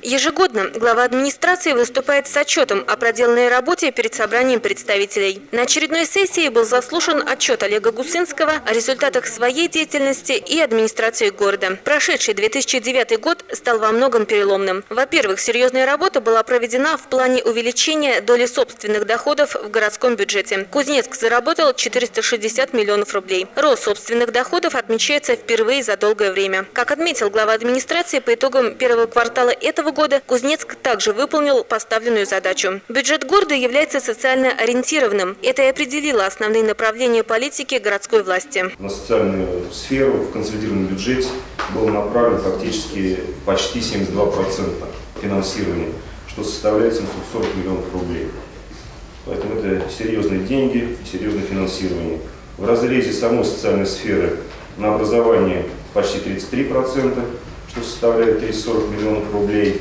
Ежегодно глава администрации выступает с отчетом о проделанной работе перед собранием представителей. На очередной сессии был заслушан отчет Олега Гусынского о результатах своей деятельности и администрации города. Прошедший 2009 год стал во многом переломным. Во-первых, серьезная работа была проведена в плане увеличения доли собственных доходов в городском бюджете. Кузнецк заработал 460 миллионов рублей. Рост собственных доходов отмечается впервые за долгое время. Как отметил глава администрации, по итогам первого квартала этого года Кузнецк также выполнил поставленную задачу. Бюджет города является социально ориентированным. Это и определило основные направления политики городской власти. На социальную сферу в консолидированном бюджете было направлено фактически почти 72% финансирования, что составляет 740 миллионов рублей. Поэтому это серьезные деньги, серьезное финансирование. В разрезе самой социальной сферы на образование почти 33%, что составляет 340 миллионов рублей.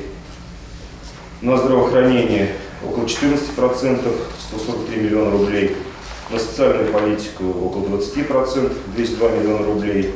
На здравоохранение около 14%, 143 миллиона рублей. На социальную политику около 20%, 202 миллиона рублей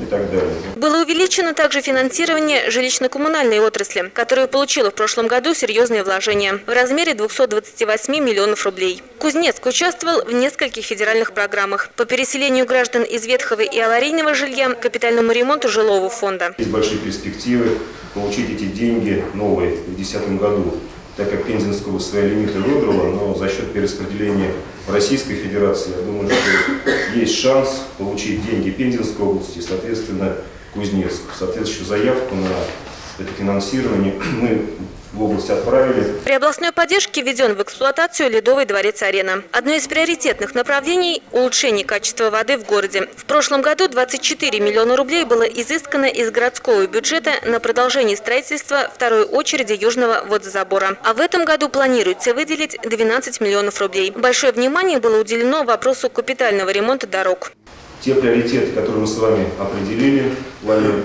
и так далее. Было увеличено также финансирование жилищно-коммунальной отрасли, которая получила в прошлом году серьезные вложения в размере 228 миллионов рублей. Кузнецк участвовал в нескольких федеральных программах по переселению граждан из ветхого и аварийного жилья, капитальному ремонту жилого фонда. Есть большие перспективы получить эти деньги новые в 2010 году так как Пензенская область свои лимиты выбрала, но за счет перераспределения в Российской Федерации, я думаю, что есть шанс получить деньги Пензенской области соответственно, Кузнецк. Соответствующую заявку на это финансирование мы в область отправили. При областной поддержке введен в эксплуатацию Ледовый дворец-арена. Одно из приоритетных направлений – улучшение качества воды в городе. В прошлом году 24 миллиона рублей было изыскано из городского бюджета на продолжение строительства второй очереди южного водозабора. А в этом году планируется выделить 12 миллионов рублей. Большое внимание было уделено вопросу капитального ремонта дорог. Те приоритеты, которые мы с вами определили в плане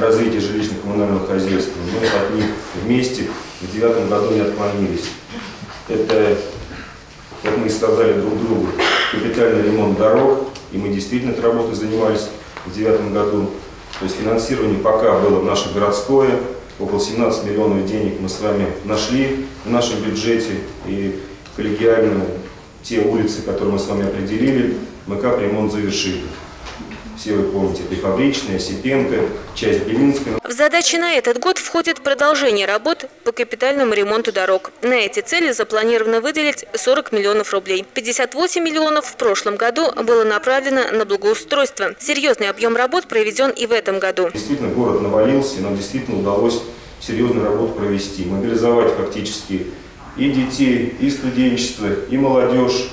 развития жилищно-коммунального хозяйства, мы от них вместе в 2009 году не отклонились. Это, как мы и сказали друг другу, капитальный ремонт дорог, и мы действительно этой работой занимались в 2009 году. То есть финансирование пока было наше городское, около 17 миллионов денег мы с вами нашли в нашем бюджете, и коллегиально те улицы, которые мы с вами определили, мы капремонт завершили все вы помните, Прифабричная, Осипенко, часть Белинская. В задачи на этот год входит продолжение работ по капитальному ремонту дорог. На эти цели запланировано выделить 40 миллионов рублей. 58 миллионов в прошлом году было направлено на благоустройство. Серьезный объем работ проведен и в этом году. Действительно, город навалился, и нам действительно удалось серьезную работу провести, мобилизовать фактически и детей, и студенчество, и молодежь,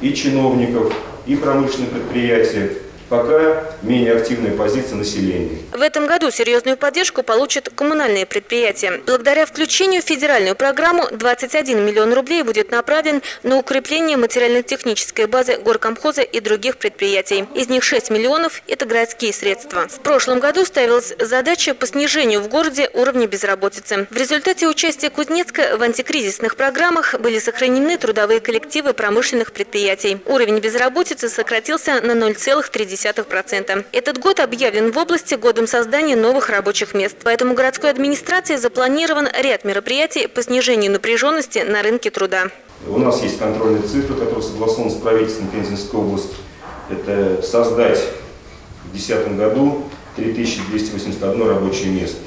и чиновников, и промышленные предприятия пока менее активная позиция населения. В этом году серьезную поддержку получат коммунальные предприятия. Благодаря включению в федеральную программу 21 миллион рублей будет направлен на укрепление материально-технической базы горкомхоза и других предприятий. Из них 6 миллионов – это городские средства. В прошлом году ставилась задача по снижению в городе уровня безработицы. В результате участия Кузнецка в антикризисных программах были сохранены трудовые коллективы промышленных предприятий. Уровень безработицы сократился на 0,3%. 0,2%. Этот год объявлен в области годом создания новых рабочих мест. Поэтому городской администрации запланирован ряд мероприятий по снижению напряженности на рынке труда. У нас есть контрольные цифры, которые согласованы с правительством Пензенской области. Это создать в 2010 году 3281 рабочее место.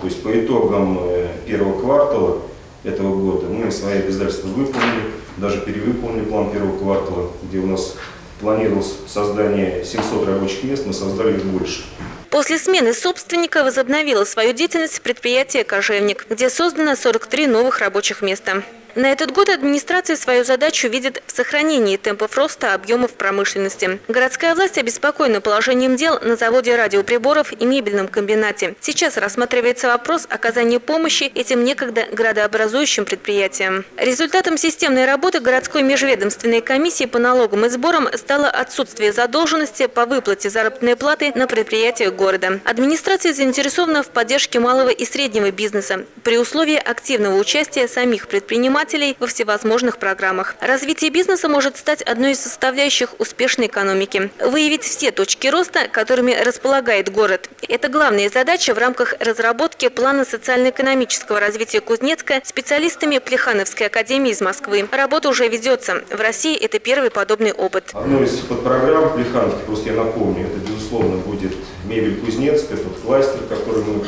То есть по итогам э, первого квартала этого года мы свои обязательства выполнили, даже перевыполнили план первого квартала, где у нас планировалось создание 700 рабочих мест, мы создали их больше. После смены собственника возобновило свою деятельность предприятие «Кожевник», где создано 43 новых рабочих места. На этот год администрация свою задачу видит в сохранении темпов роста объемов промышленности. Городская власть обеспокоена положением дел на заводе радиоприборов и мебельном комбинате. Сейчас рассматривается вопрос оказания помощи этим некогда градообразующим предприятиям. Результатом системной работы городской межведомственной комиссии по налогам и сборам стало отсутствие задолженности по выплате заработной платы на предприятиях города. Администрация заинтересована в поддержке малого и среднего бизнеса при условии активного участия самих предпринимателей предпринимателей во всевозможных программах. Развитие бизнеса может стать одной из составляющих успешной экономики. Выявить все точки роста, которыми располагает город. Это главная задача в рамках разработки плана социально-экономического развития Кузнецка специалистами Плехановской академии из Москвы. Работа уже ведется. В России это первый подобный опыт. Одной из подпрограмм Плехановки, просто я напомню, это, безусловно, будет мебель Кузнецк, это вот кластер, который мы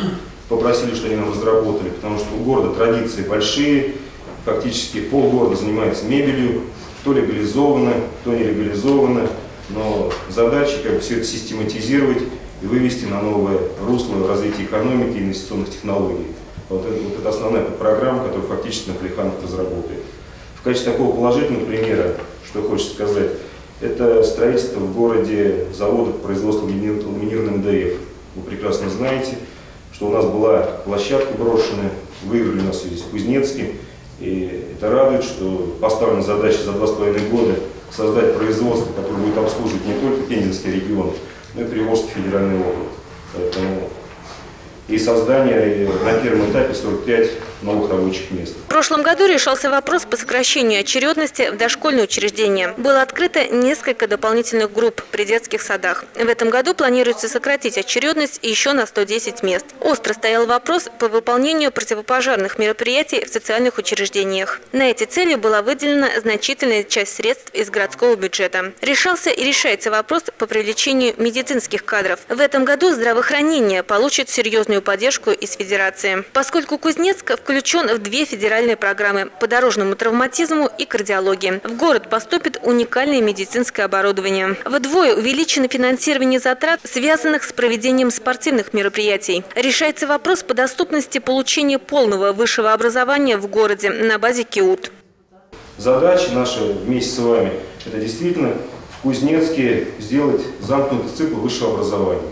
попросили, что они нам разработали, потому что у города традиции большие, фактически полгорода занимается мебелью, то легализовано, то не легализовано, но задача как бы все это систематизировать и вывести на новое русло развития экономики и инвестиционных технологий. Вот это, вот это основная программа, которую фактически Наплеханов разработает. В качестве такого положительного примера, что хочется сказать, это строительство в городе завода по производству ламинированных МДФ. Вы прекрасно знаете, что у нас была площадка брошенная, выиграли у нас здесь в Кузнецке. И это радует, что поставлена задача за два с половиной года создать производство, которое будет обслуживать не только Пензенский регион, но и Приволжский федеральный округ. Поэтому и создание на первом этапе 45 новых рабочих мест. В прошлом году решался вопрос по сокращению очередности в дошкольные учреждения. Было открыто несколько дополнительных групп при детских садах. В этом году планируется сократить очередность еще на 110 мест. Остро стоял вопрос по выполнению противопожарных мероприятий в социальных учреждениях. На эти цели была выделена значительная часть средств из городского бюджета. Решался и решается вопрос по привлечению медицинских кадров. В этом году здравоохранение получит серьезную поддержку из Федерации. Поскольку Кузнецк включен в две федеральные программы по дорожному травматизму и кардиологии. В город поступит уникальное медицинское оборудование. Вдвое увеличено финансирование затрат, связанных с проведением спортивных мероприятий. Решается вопрос по доступности получения полного высшего образования в городе на базе КИУТ. Задача наша вместе с вами – это действительно в Кузнецке сделать замкнутый цикл высшего образования.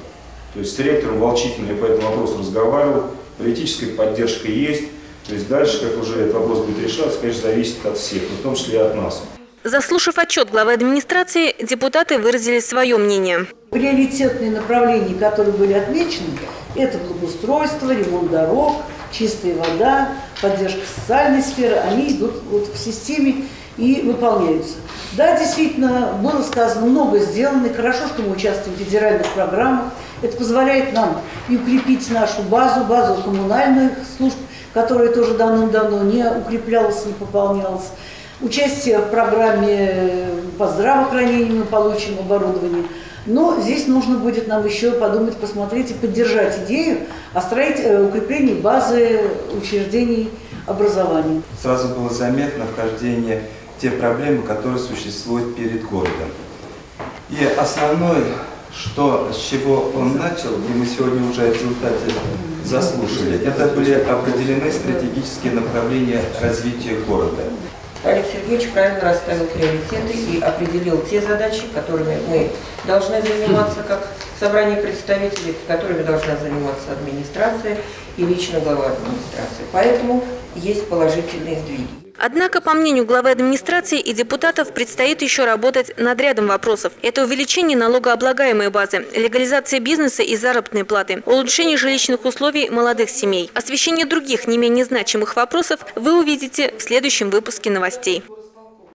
То есть с ректором Волчининым я по этому вопросу разговаривал, политическая поддержка есть, то есть дальше, как уже этот вопрос будет решаться, конечно, зависит от всех, в том числе и от нас. Заслушав отчет главы администрации, депутаты выразили свое мнение. Приоритетные направления, которые были отмечены, это благоустройство, ремонт дорог, чистая вода, поддержка социальной сферы, они идут вот в системе и выполняются. Да, действительно, было сказано, много сделано, и хорошо, что мы участвуем в федеральных программах. Это позволяет нам и укрепить нашу базу, базу коммунальных служб, которая тоже давным-давно не укреплялась, не пополнялась. Участие в программе по здравоохранению мы получим оборудование. Но здесь нужно будет нам еще подумать, посмотреть и поддержать идею о строить, э, укреплении базы учреждений образования. Сразу было заметно вхождение те проблемы, которые существуют перед городом. И основной что, с чего он начал, и мы сегодня уже результаты заслушали, это были определены стратегические направления развития города. Олег Сергеевич правильно расставил приоритеты и определил те задачи, которыми мы должны заниматься как собрание представителей, которыми должна заниматься администрация и лично глава администрации. Поэтому есть положительные сдвиги. Однако, по мнению главы администрации и депутатов, предстоит еще работать над рядом вопросов. Это увеличение налогооблагаемой базы, легализация бизнеса и заработной платы, улучшение жилищных условий молодых семей. Освещение других не менее значимых вопросов вы увидите в следующем выпуске новостей.